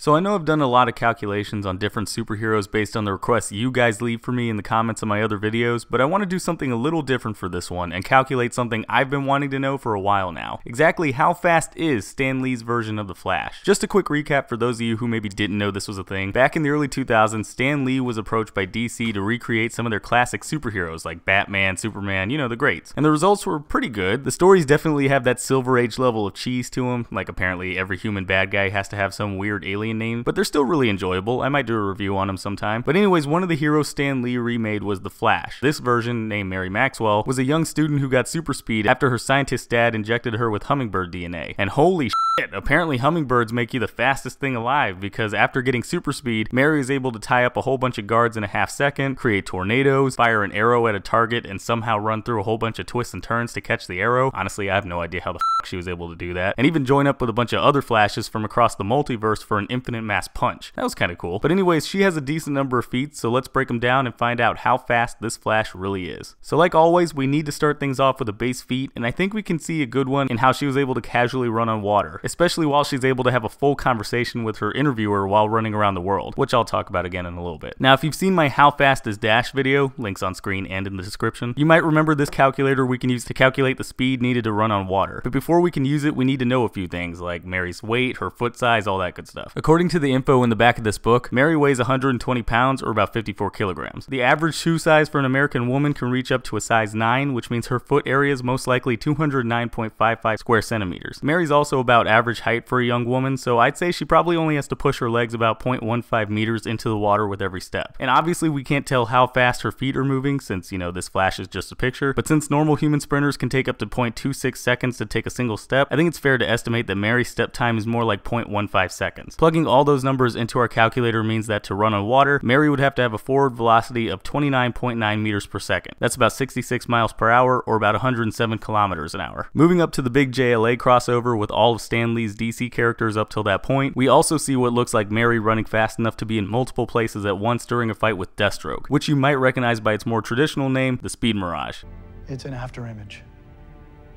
So I know I've done a lot of calculations on different superheroes based on the requests you guys leave for me in the comments of my other videos, but I want to do something a little different for this one and calculate something I've been wanting to know for a while now. Exactly how fast is Stan Lee's version of the Flash? Just a quick recap for those of you who maybe didn't know this was a thing. Back in the early 2000s, Stan Lee was approached by DC to recreate some of their classic superheroes like Batman, Superman, you know, the greats. And the results were pretty good. The stories definitely have that silver age level of cheese to them, like apparently every human bad guy has to have some weird alien alien name, but they're still really enjoyable. I might do a review on them sometime. But anyways, one of the heroes Stan Lee remade was The Flash. This version, named Mary Maxwell, was a young student who got super speed after her scientist dad injected her with hummingbird DNA. And holy shit, apparently hummingbirds make you the fastest thing alive because after getting super speed, Mary is able to tie up a whole bunch of guards in a half second, create tornadoes, fire an arrow at a target, and somehow run through a whole bunch of twists and turns to catch the arrow. Honestly, I have no idea how the she was able to do that. And even join up with a bunch of other flashes from across the multiverse for an infinite mass punch. That was kind of cool. But anyways, she has a decent number of feats, so let's break them down and find out how fast this Flash really is. So like always, we need to start things off with a base feat, and I think we can see a good one in how she was able to casually run on water, especially while she's able to have a full conversation with her interviewer while running around the world, which I'll talk about again in a little bit. Now, if you've seen my How Fast is Dash video, links on screen and in the description, you might remember this calculator we can use to calculate the speed needed to run on water. But before we can use it, we need to know a few things, like Mary's weight, her foot size, all that good stuff. According to the info in the back of this book, Mary weighs 120 pounds or about 54 kilograms. The average shoe size for an American woman can reach up to a size 9, which means her foot area is most likely 209.55 square centimeters. Mary's also about average height for a young woman, so I'd say she probably only has to push her legs about 0.15 meters into the water with every step. And obviously we can't tell how fast her feet are moving since, you know, this flash is just a picture, but since normal human sprinters can take up to 0.26 seconds to take a single step, I think it's fair to estimate that Mary's step time is more like 0.15 seconds. Plugging all those numbers into our calculator means that to run on water, Mary would have to have a forward velocity of 29.9 meters per second. That's about 66 miles per hour or about 107 kilometers an hour. Moving up to the big JLA crossover with all of Stan Lee's DC characters up till that point, we also see what looks like Mary running fast enough to be in multiple places at once during a fight with Deathstroke, which you might recognize by its more traditional name, the Speed Mirage. It's an afterimage,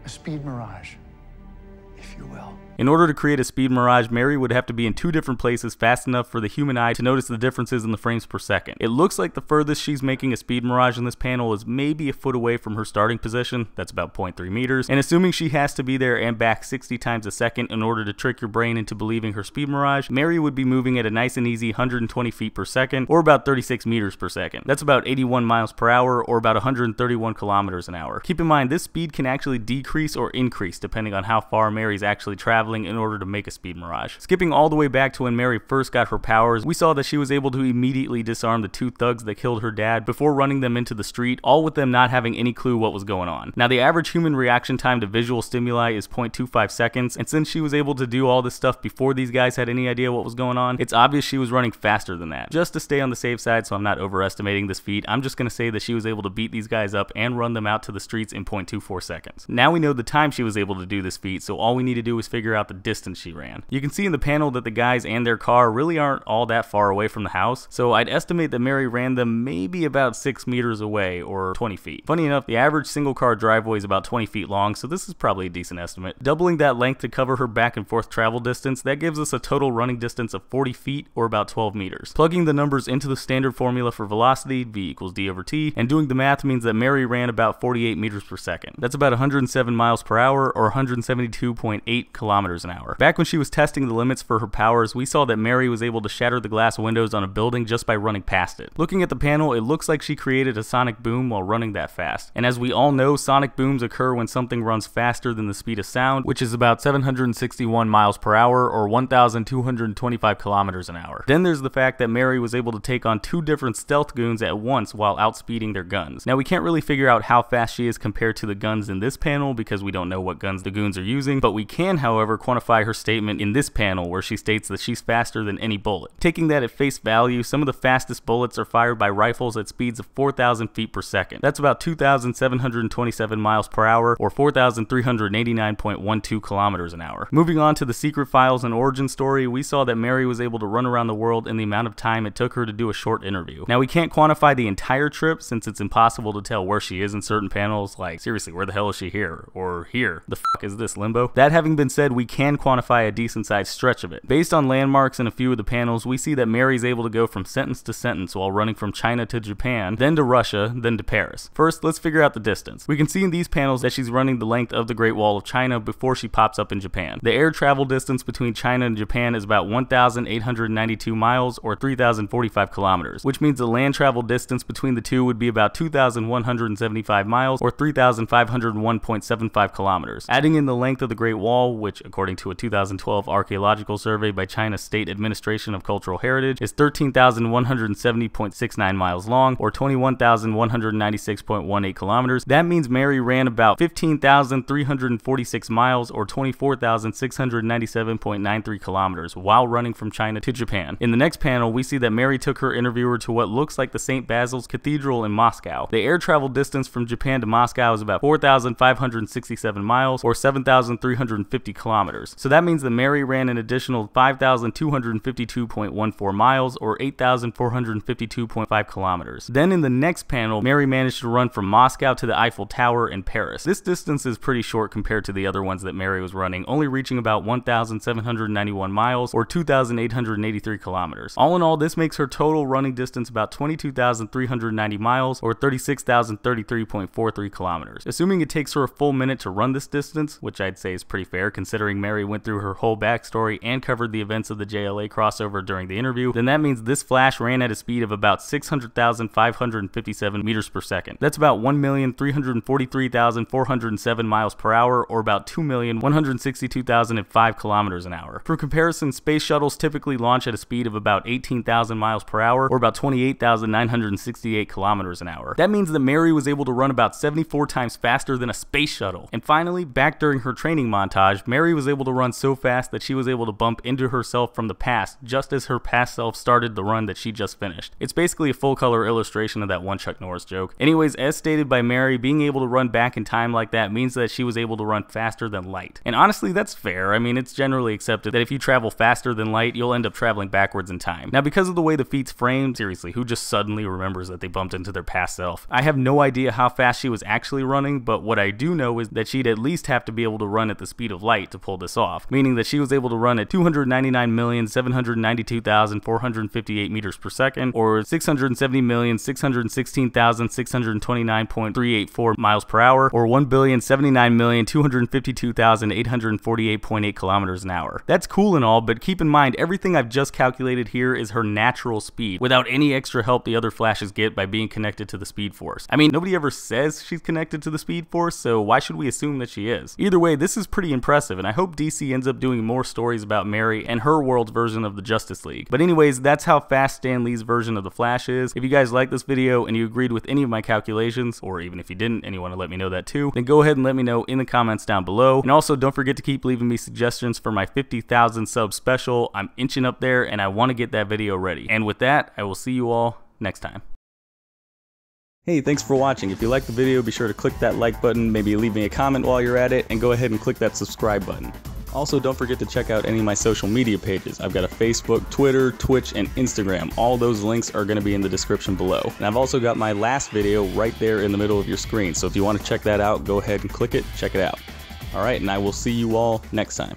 a speed mirage, if you will. In order to create a speed mirage, Mary would have to be in two different places fast enough for the human eye to notice the differences in the frames per second. It looks like the furthest she's making a speed mirage in this panel is maybe a foot away from her starting position, that's about 0.3 meters, and assuming she has to be there and back 60 times a second in order to trick your brain into believing her speed mirage, Mary would be moving at a nice and easy 120 feet per second, or about 36 meters per second. That's about 81 miles per hour, or about 131 kilometers an hour. Keep in mind, this speed can actually decrease or increase depending on how far Mary's actually traveling traveling in order to make a speed mirage. Skipping all the way back to when Mary first got her powers, we saw that she was able to immediately disarm the two thugs that killed her dad before running them into the street, all with them not having any clue what was going on. Now the average human reaction time to visual stimuli is 0.25 seconds, and since she was able to do all this stuff before these guys had any idea what was going on, it's obvious she was running faster than that. Just to stay on the safe side so I'm not overestimating this feat, I'm just to say that she was able to beat these guys up and run them out to the streets in 0.24 seconds. Now we know the time she was able to do this feat, so all we need to do is figure figure out the distance she ran. You can see in the panel that the guys and their car really aren't all that far away from the house, so I'd estimate that Mary ran them maybe about 6 meters away or 20 feet. Funny enough, the average single car driveway is about 20 feet long, so this is probably a decent estimate. Doubling that length to cover her back and forth travel distance, that gives us a total running distance of 40 feet or about 12 meters. Plugging the numbers into the standard formula for velocity, v equals d over t, and doing the math means that Mary ran about 48 meters per second. That's about 107 miles per hour or 172.8 kilometers kilometers an hour. Back when she was testing the limits for her powers, we saw that Mary was able to shatter the glass windows on a building just by running past it. Looking at the panel, it looks like she created a sonic boom while running that fast. And as we all know, sonic booms occur when something runs faster than the speed of sound, which is about 761 miles per hour or 1,225 kilometers an hour. Then there's the fact that Mary was able to take on two different stealth goons at once while outspeeding their guns. Now we can't really figure out how fast she is compared to the guns in this panel because we don't know what guns the goons are using, but we can however however, quantify her statement in this panel where she states that she's faster than any bullet. Taking that at face value, some of the fastest bullets are fired by rifles at speeds of 4,000 feet per second. That's about 2,727 miles per hour or 4,389.12 kilometers an hour. Moving on to the secret files and origin story, we saw that Mary was able to run around the world in the amount of time it took her to do a short interview. Now we can't quantify the entire trip since it's impossible to tell where she is in certain panels, like seriously, where the hell is she here? Or here? The fuck is this, Limbo? That having been said, we we can quantify a decent sized stretch of it. Based on landmarks in a few of the panels, we see that Mary's able to go from sentence to sentence while running from China to Japan, then to Russia, then to Paris. First, let's figure out the distance. We can see in these panels that she's running the length of the Great Wall of China before she pops up in Japan. The air travel distance between China and Japan is about 1,892 miles or 3,045 kilometers, which means the land travel distance between the two would be about 2,175 miles or 3,501.75 kilometers. Adding in the length of the Great Wall, which according to a 2012 archaeological survey by China's State Administration of Cultural Heritage is 13,170.69 miles long or 21,196.18 kilometers, that means Mary ran about 15,346 miles or 24,697.93 kilometers while running from China to Japan. In the next panel, we see that Mary took her interviewer to what looks like the St. Basil's Cathedral in Moscow. The air travel distance from Japan to Moscow is about 4,567 miles or 7,350 kilometers. So that means that Mary ran an additional 5,252.14 miles or 8,452.5 kilometers. Then in the next panel, Mary managed to run from Moscow to the Eiffel Tower in Paris. This distance is pretty short compared to the other ones that Mary was running, only reaching about 1,791 miles or 2,883 kilometers. All in all, this makes her total running distance about 22,390 miles or 36,033.43 kilometers. Assuming it takes her a full minute to run this distance, which I'd say is pretty fair considering Mary went through her whole backstory and covered the events of the JLA crossover during the interview, then that means this flash ran at a speed of about 600,557 meters per second. That's about 1,343,407 miles per hour or about 2,162,005 kilometers an hour. For comparison, space shuttles typically launch at a speed of about 18,000 miles per hour or about 28,968 kilometers an hour. That means that Mary was able to run about 74 times faster than a space shuttle. And finally, back during her training montage, Mary was able to run so fast that she was able to bump into herself from the past just as her past self started the run that she just finished. It's basically a full color illustration of that one Chuck Norris joke. Anyways, as stated by Mary, being able to run back in time like that means that she was able to run faster than light. And honestly, that's fair. I mean, it's generally accepted that if you travel faster than light, you'll end up traveling backwards in time. Now, because of the way the feat's framed, seriously, who just suddenly remembers that they bumped into their past self? I have no idea how fast she was actually running, but what I do know is that she'd at least have to be able to run at the speed of light to pull this off, meaning that she was able to run at 299,792,458 meters per second, or 670,616,629.384 miles per hour, or 1,079,252,848.8 kilometers an hour. That's cool and all, but keep in mind everything I've just calculated here is her natural speed, without any extra help the other flashes get by being connected to the Speed Force. I mean, nobody ever says she's connected to the Speed Force, so why should we assume that she is? Either way, this is pretty impressive, and I hope DC ends up doing more stories about Mary and her world's version of the Justice League. But anyways, that's how fast Stan Lee's version of the Flash is. If you guys like this video and you agreed with any of my calculations, or even if you didn't and you want to let me know that too, then go ahead and let me know in the comments down below. And also, don't forget to keep leaving me suggestions for my 50,000 sub special. I'm inching up there, and I want to get that video ready. And with that, I will see you all next time. Hey, thanks for watching. If you liked the video, be sure to click that like button, maybe leave me a comment while you're at it, and go ahead and click that subscribe button. Also, don't forget to check out any of my social media pages. I've got a Facebook, Twitter, Twitch, and Instagram. All those links are going to be in the description below. And I've also got my last video right there in the middle of your screen. So if you want to check that out, go ahead and click it, check it out. Alright, and I will see you all next time.